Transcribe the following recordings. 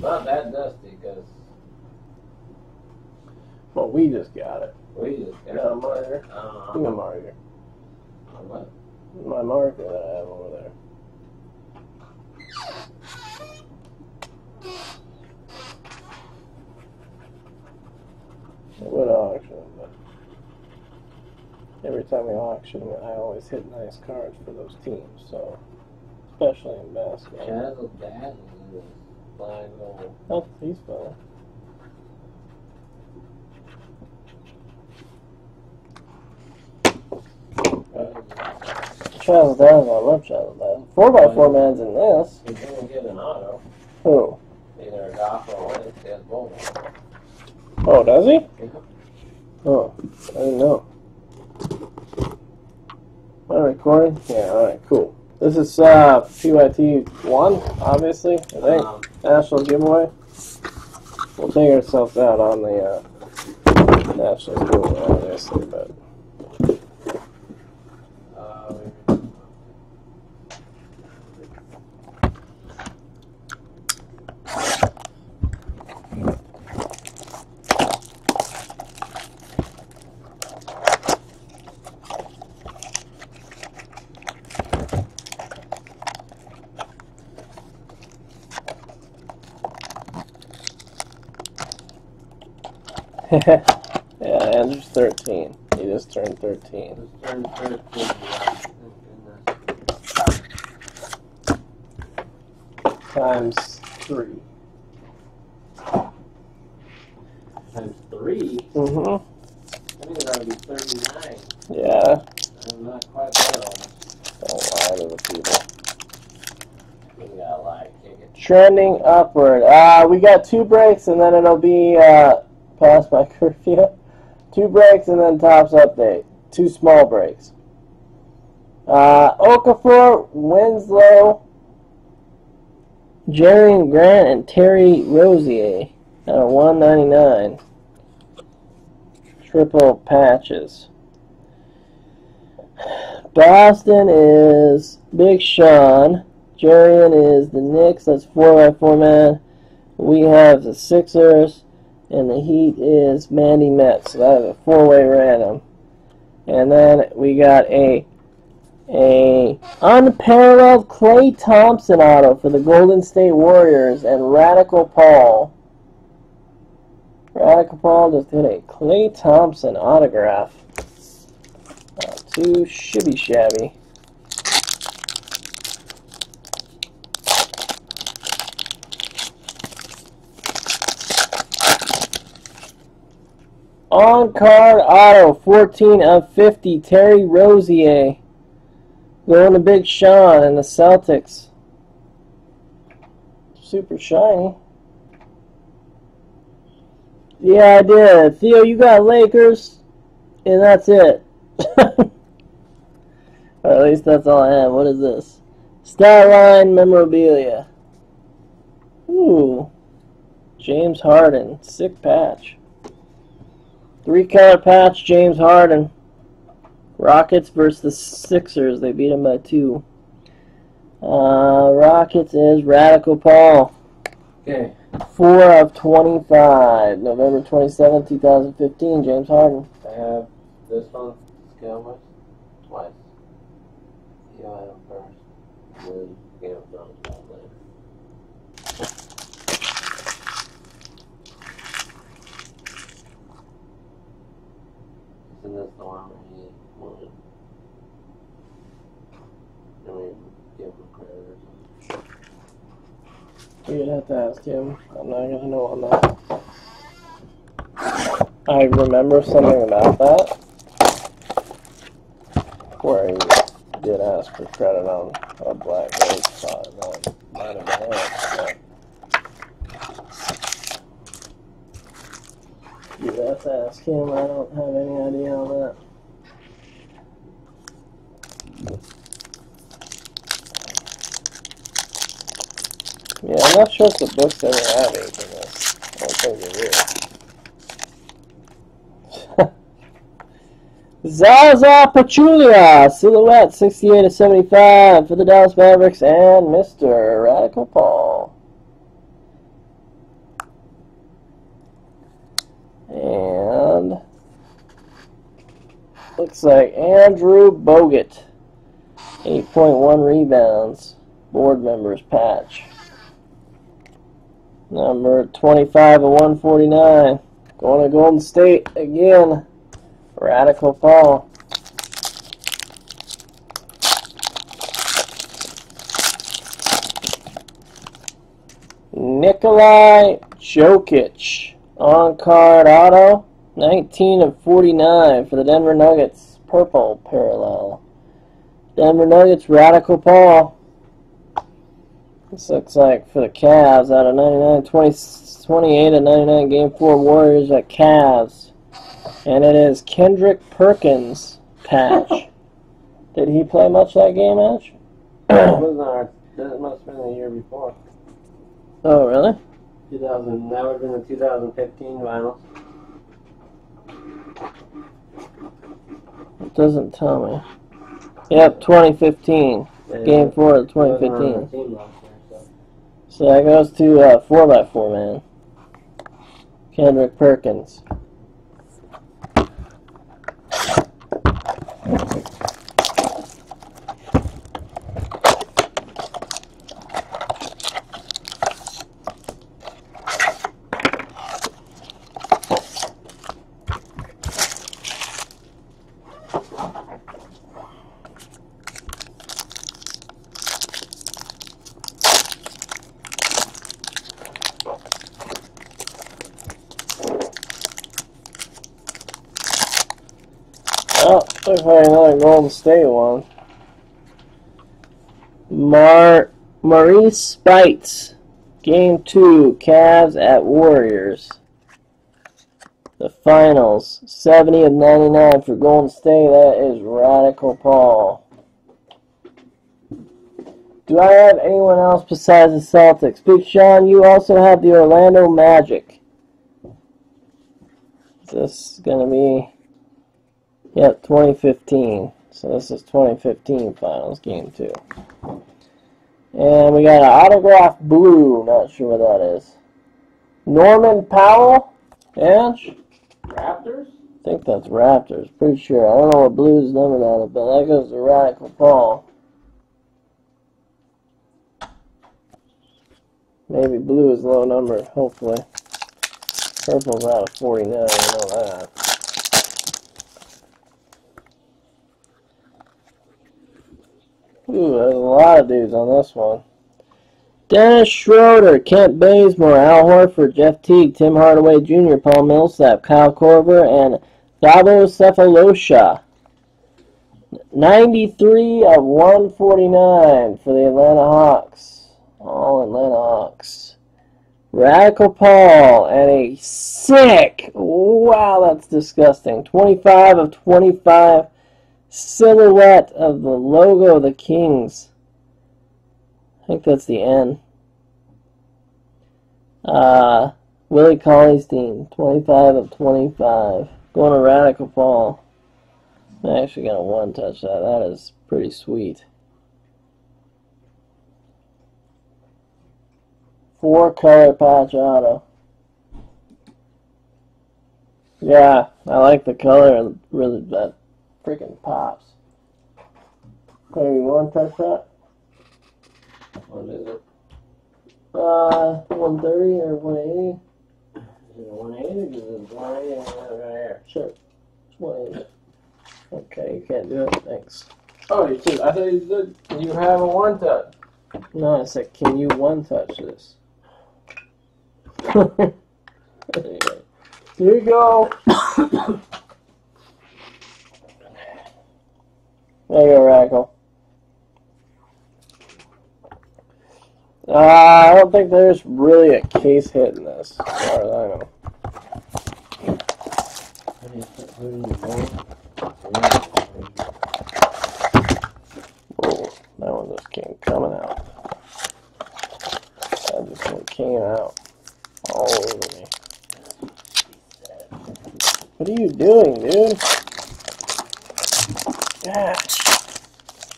Not that dusty, because Well, we just got it. we just Got a got marker. uh, Give me a marker. what? My marker that I have over there. I would auction, but every time we auction, I always hit nice cards for those teams. So, especially in basketball. Shadow Dad is flying over. Oh, he's fine. Travel down, I love travel down. Four by four man's in this. He's gonna get an auto. Who? Either a Goff or a Lynch. He has both. Oh, does he? Yeah. Oh, I didn't know. Am I recording? Yeah, alright, cool. This is uh, PYT 1, obviously, I think. Um, National giveaway. We'll take ourselves out on the uh, national giveaway, obviously, but uh, yeah, Andrew's 13. He just turned 13. Just turned 13. yeah. Times 3. Times three. Mm-hmm. I think that would be 39. Yeah. I'm not quite there almost. Don't lie to the people. You gotta lie, kick it. Trending upward. Uh, we got two breaks and then it'll be uh, past my curfew. Two breaks and then tops update. Two small breaks. Uh, Okafor, Winslow, Jerry Grant, and Terry Rozier at a 199. Triple patches. Boston is Big Sean. Jarian is the Knicks. That's four by four man. We have the Sixers, and the Heat is Mandy Metz. So that is a four way random. And then we got a a unparalleled Klay Thompson auto for the Golden State Warriors and Radical Paul. Radical Paul just did a Klay Thompson autograph. Not too shibby shabby. On card auto, 14 of 50, Terry Rozier. Going to Big Sean and the Celtics. Super shiny. Yeah, I did. Theo, you got Lakers, and that's it. or at least that's all I have. What is this? Stat Line memorabilia. Ooh. James Harden. Sick patch. Three color patch, James Harden. Rockets versus the Sixers. They beat them by two. Uh, Rockets is Radical Paul. Okay. 4 of 25. November 27, 2015. James Harden. I have this one, Scalmas, twice. Him first. Then Game of Thrones one later. Isn't this the one he wanted? I mean, give him credit or something. You'd have to ask him. I'm not gonna know on that. I remember something about that. Where he did ask for credit on a black gold spot. That might have been it. You'd have to ask him. I don't have any idea on that. Yeah, I'm not sure if the books ever have anything in this. I don't think they do. Zaza Pachulia, silhouette 68 to 75 for the Dallas Mavericks and Mr. Radical Paul. And looks like Andrew Bogut. 8.1 rebounds. Board members patch. Number 25 of 149. Going to Golden State again. Radical Paul. Nikolai Jokic on card auto 19 of 49 for the Denver Nuggets purple parallel Denver Nuggets Radical Paul this looks like for the Cavs out of 99 20, 28 of 99 game 4 Warriors at Cavs and it is Kendrick Perkins patch did he play much that game match? That was our, that must have been the year before. oh really 2000, that would have been the 2015 finals. It doesn't tell me. Yep, 2015. Yeah, Game 4 of he wasn't on 2015. our team last year, so. So that goes to uh, 4x4 man. Kendrick Perkins. Looks like another Golden State one. Mar Marreese Speights. Game 2, Cavs at Warriors. The finals. 70 of 99 for Golden State. That is Radical Paul. Do I have anyone else besides the Celtics? Big Sean, you also have the Orlando Magic. Is this going to be. Yep, 2015. So this is 2015 finals, game two. And we got an autograph blue. Not sure what that is. Norman Powell. Ange? Raptors? I think that's Raptors. Pretty sure. I don't know what blue's numbered on it, but that goes to Radical Paul. Maybe blue is low number. hopefully. Purple's out of 49, I know that. Ooh, there's a lot of dudes on this one. Dennis Schroeder, Kent Bazemore, Al Horford, Jeff Teague, Tim Hardaway Jr., Paul Millsap, Kyle Korver, and Thabo Sefolosha. 93 of 149 for the Atlanta Hawks. All Atlanta Hawks. Radical Paul and a sick, wow, that's disgusting. 25 of 25 silhouette of the logo of the Kings. I think that's the N. Uh, Willie Cauley-Stein, 25 of 25. Going to Radical Paul. I'm actually got to one touch that. That is pretty sweet. Four color patch auto. Yeah, I like the color. Really, that freaking pops. Want to touch that? What is it? Uh, 130 or 180? Is it a 180? Because it's 180 right here. Sure. It's 180. Okay, you can't do it. Thanks. Oh, you see, I thought you said you have a one touch. No, I said, can you one touch this? Anyway, Here you go. there you go, Radical. Uh, I don't think there's really a case hit in this, as far as I know. Whoa, that one just came coming out. That just came out all over me. What are you doing, dude?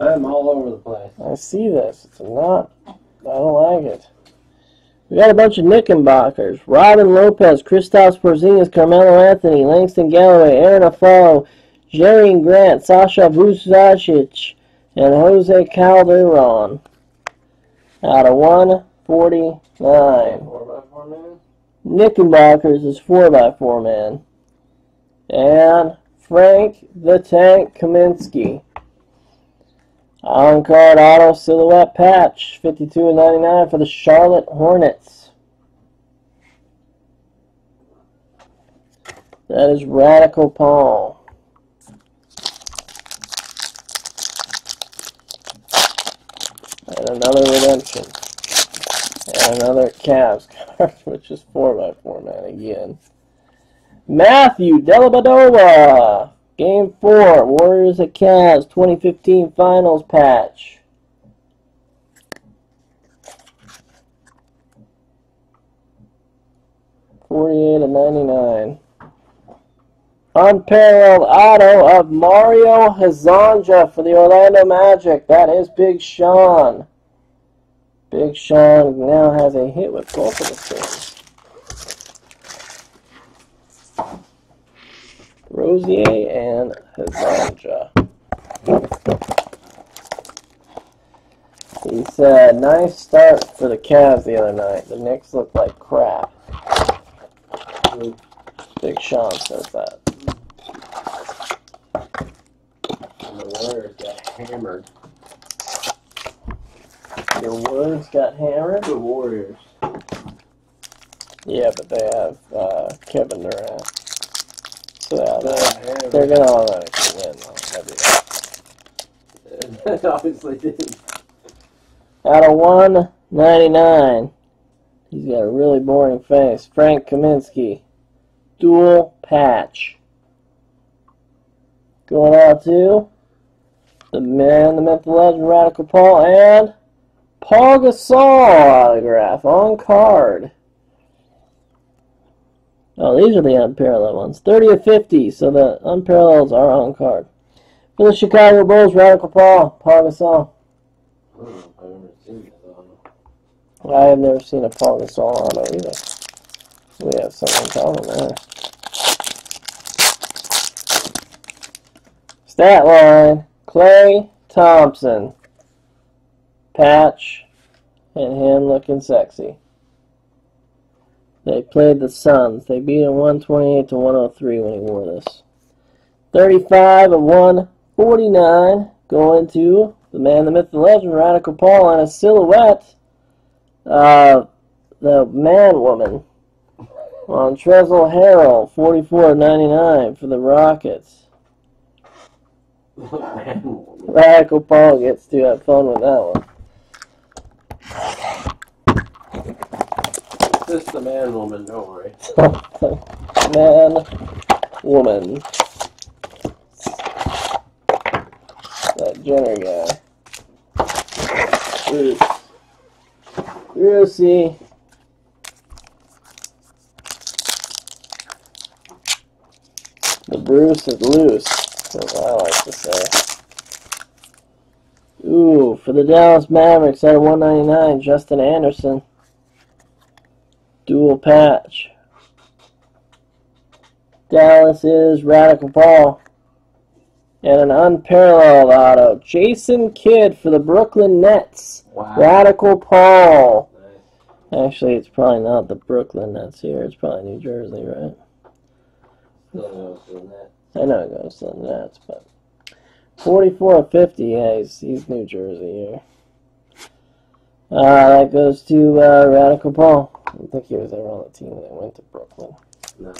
I'm all over the place. I see this. It's not. I don't like it. We got a bunch of Knickerbockers. Robin Lopez, Kristaps Porzingis, Carmelo Anthony, Langston Galloway, Arron Afflalo, Jerry Grant, Sasha Vujacic, and Jose Calderon. Out of 149. Four by four man. Knickerbockers is 4x4 man. And Frank the Tank Kaminsky. On card auto silhouette patch, 52 and 99 for the Charlotte Hornets. That is Radical Paul. And another redemption. And another Cavs card, which is 4x4 man again. Matthew Dellavedova. Game 4, Warriors at Cavs 2015 Finals patch. Forty-eight and ninety-nine. Unparalleled auto of Mario Hezonja for the Orlando Magic. That is Big Sean. Big Sean now has a hit with both of his teams. Rozier and Hezonja. He said, nice start for the Cavs the other night. The Knicks looked like crap. Big Sean says that. And the Warriors got hammered. Your words got hammered? The Warriors. Yeah, but they have uh, Kevin Durant. So they're, they're gonna automatically win though. They obviously did. Out of 199. He's got a really boring face. Frank Kaminsky. Dual patch. Going out to the man, the myth, the legend, Radical Paul, and Pau Gasol autograph on card. Oh, these are the unparalleled ones. 30 of 50, so the unparallels are on card. For the Chicago Bulls, Radical Paul, Pau Gasol. I have never seen a Pau Gasol auto either. We have something in common there. Stat line: Klay Thompson, patch, and him looking sexy. They played the Suns. They beat him 128 to 103 when he wore this. 35 of 149 going to the man, the myth, the legend, Radical Paul on a silhouette. Uh, the man woman on Trezor Harrell, 44.99 for the Rockets. Radical Paul gets to have fun with that one. Just the man woman, don't worry. man, woman. That Jenner guy. Bruce. Brucey. The Bruce is loose, as I like to say. Ooh, for the Dallas Mavericks out of 199, Justin Anderson. Dual patch. Dallas is Radical Paul. And an unparalleled auto. Jason Kidd for the Brooklyn Nets. Wow. Radical Paul. Nice. Actually, it's probably not the Brooklyn Nets here. It's probably New Jersey, right? Still knows doing that. I know it goes to the Nets, but 44 of 50. Yeah, he's, he's New Jersey here. Uh, that goes to uh, Radical Paul. I don't think he was ever on the team that went to Brooklyn. No.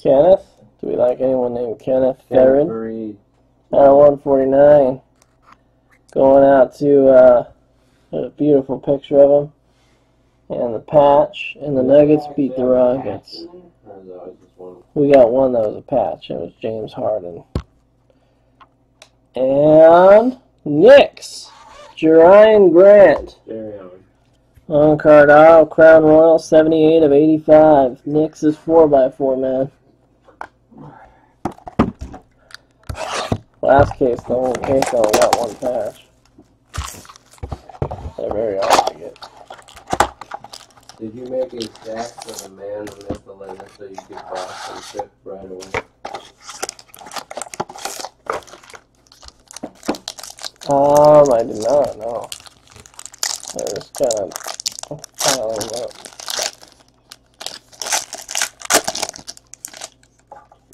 Kenneth? Do we like anyone named Kenneth Ken Ferrin? Out of 149. Going out to uh, a beautiful picture of him. And the patch. And the Nuggets beat the Rockets. Or is that always just one? We got one that was a patch. It was James Harden. And Knicks. Jerian Grant. Allen. On card out. Crown Royal 78 of 85. Knicks is 4x4, man. Last case, the only case I only got one patch. They're very hard to get. Did you make a stack for the man who missed the limit so you could box and ship right away? Um, I did not, know. I just kind of piling up.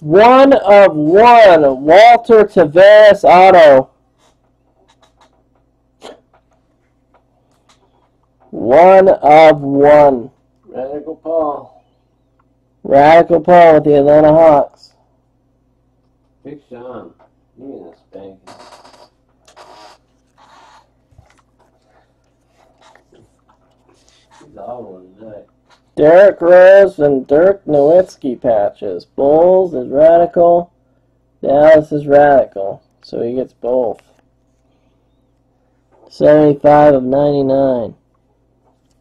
One of one, Walter Tavares auto. One of one. Radical Paul. Radical Paul with the Atlanta Hawks. Big Sean. You need a spanking. He's all one tonight. Derrick Rose and Dirk Nowitzki patches. Bulls is Radical. Dallas is Radical. So he gets both. 75 of 99.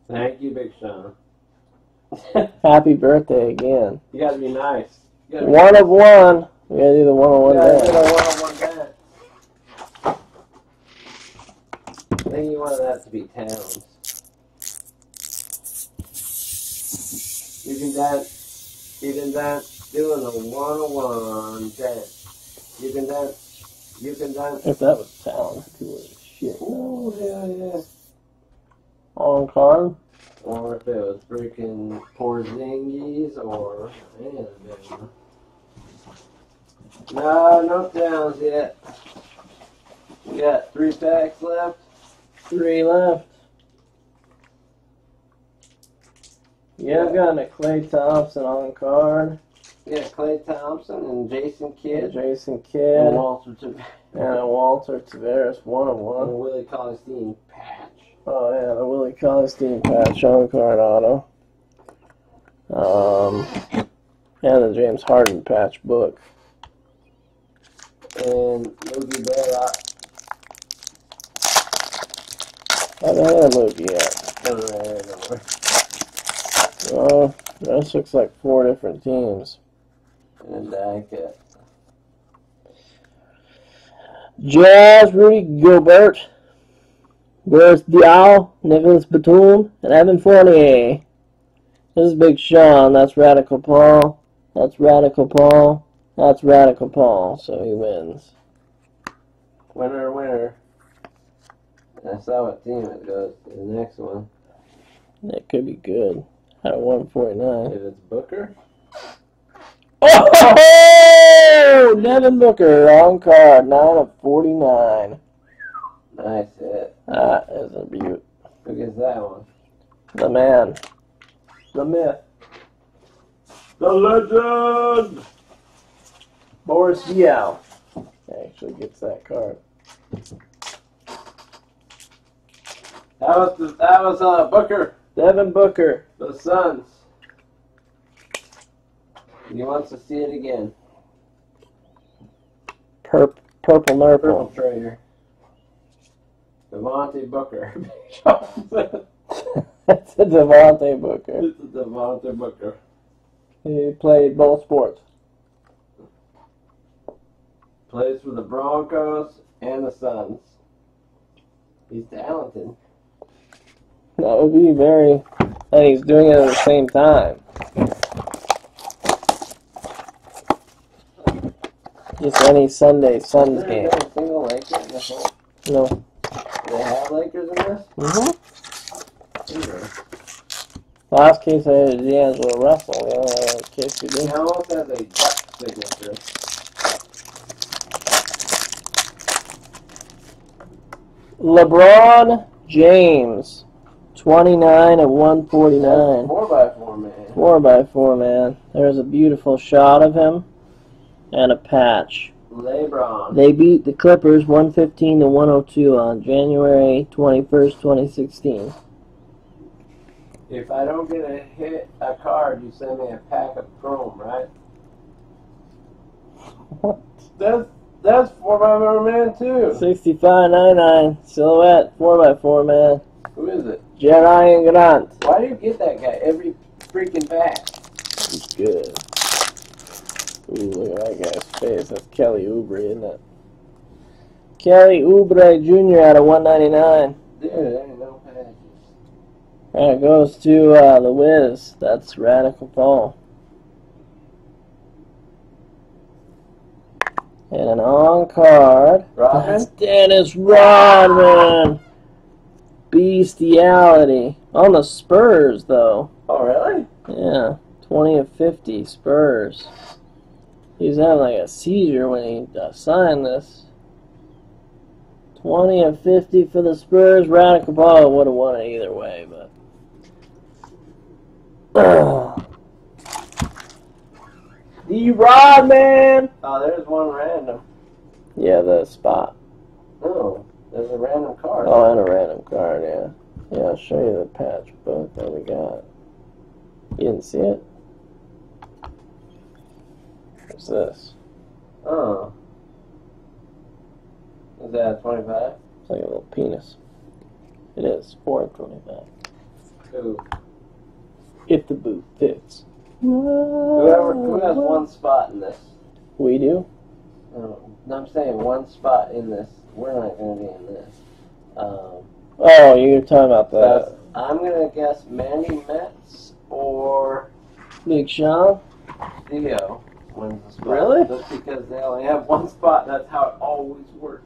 Thank you, Big Sean. Happy birthday again. you gotta be nice. Gotta be One of one. We gotta do the one of one Yeah, I did a one-on-one bet. I think you wanted that to be towns. You can dance. You can dance doing a one-on-one dance. You can dance. You can dance. If that was talent, cool as shit. Ooh, yeah, yeah. On card. Or if it was freaking Porzingis or any of. No, no towns yet. We got three packs left. Three left. Yeah, I've gotten a Klay Thompson on card. Yeah, Klay Thompson and Jason Kidd. Jason And Kidd. Walter Tavares. And a Walter Tavares, one of And one. Willie Cauley-Stein patch. Oh yeah, the Willie Cauley-Stein patch on card auto. Um, and the James Harden patch book. And Mookie Blaylock. I don't have Mookie yet. Doesn't Oh, this looks like four different teams. And a cut. Jazz, Rudy Gobert, Boris Diaw, Nicolas Batum, and Evan Fournier. This is Big Sean. That's Radical Paul. That's Radical Paul. That's Radical Paul. So he wins. Winner, winner. I saw what team it goes to. The next one. That could be good. At 149. If it's Booker. Oh! Devin Booker on card. 9 of 49. Nice hit. That is a beaut. Who gets that one? The man. The myth. The legend! Boris Diaw. Actually gets that card. That was the, that was uh, Booker, Devin Booker. the Suns. He wants to see it again. Perp, purple Purple nurple. trader. Devontae Booker. That's a Devontae Booker. it's a Devontae Booker. He played both sports. Plays for the Broncos and the Suns. He's talented. That would be very. And he's doing it at the same time. Just any Sunday Suns game. a single Laker in this whole? No. Do they have Lakers in this? Mm-hmm. Either. Last case I had D'Angelo Russell. The only other case we did. almost has a duck signature. LeBron James. 29 of 149. Four by four man. Four by four man. There's a beautiful shot of him and a patch. LeBron. They beat the Clippers 115 to 102 on January 21st, 2016. If I don't get a hit a card, you send me a pack of chrome, right? What? That's that's four by four man too. 65.99 silhouette 4 by 4 man. Who is it? Jerry Grant. Why do you get that guy every freaking pack? He's good. Ooh, look at that guy's face. That's Kelly Oubre, isn't it? Kelly Oubre Jr. out of 199. Dude, there ain't no patches. And it goes to uh, the Wiz. That's Radical Paul. And an on card. Rodman? That's Dennis Rodman. Bestiality. On the Spurs, though. Oh, really? Yeah. 20 of 50 Spurs. He's having like a seizure when he uh, signed this. 20 of 50 for the Spurs. Radical Paul would have won it either way, but. D Rod, man! Oh, there's one random. Yeah, the spot. Oh, there's a random card. Oh, and a random card, yeah. Yeah, I'll show you the patch book that we got. You didn't see it? What's this? Oh. Is that 25? It's like a little penis. It is. 425. Who? If the boot fits. Whoever, who has one spot in this? We do? No, I'm saying one spot in this. We're not going to be in this. Um, Oh, you're talking about that. I'm going to guess Mandy Metz or Big Sean? Theo wins the spot. Really? Just because they only have one spot, that's how it always works.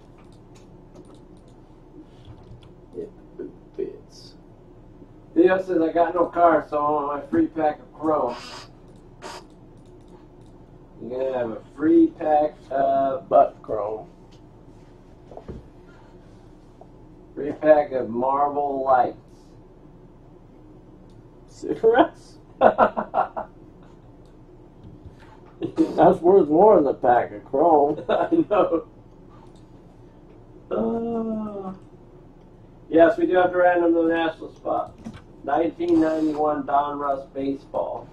Boot fits. Theo says, I got no car, so I want my free pack of Chrome. You're going to have a free pack of Butt chrome. Free pack of Marlboro Lights. Cigarettes? That's worth more than a pack of chrome. I know. Uh, yes, we do have to random the national spot. 1991 Donruss baseball.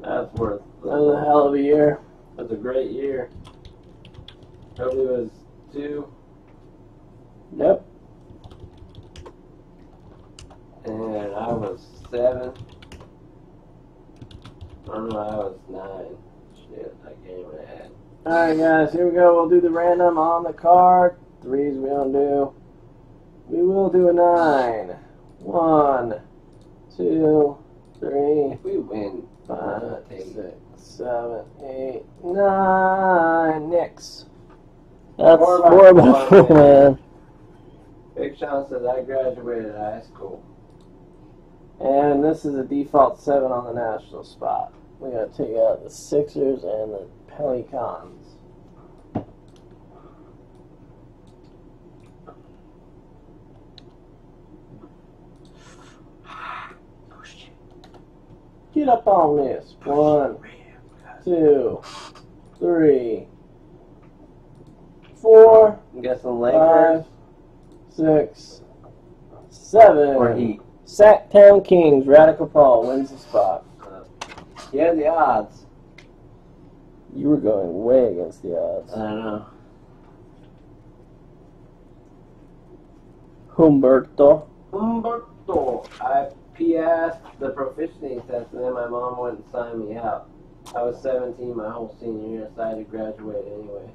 That's worth. That was a hell of a year. That's a great year. Toby was two, Yep. and I was seven. I don't I was nine. Shit, I can't even add. Alright, guys, here we go. We'll do the random on the card. Threes we don't do. We will do a nine. One, two, three, If we win, five, eight. six, seven, eight, nine. Nix. That's Four by four by four, four, man. Big Sean says I graduated high school. And this is a default seven on the national spot. We gotta take out the Sixers and the Pelicans. Get up on this. One, two, three, I'm guessing five, Lakers six, seven. or Heat. Sacktown Kings, Radical Paul wins the spot. Yeah, the odds. You were going way against the odds. I don't know. Humberto. Humberto. I PS'd the proficiency test and then my mom went and signed me out. I was 17 my whole senior year, so I had to graduate anyway.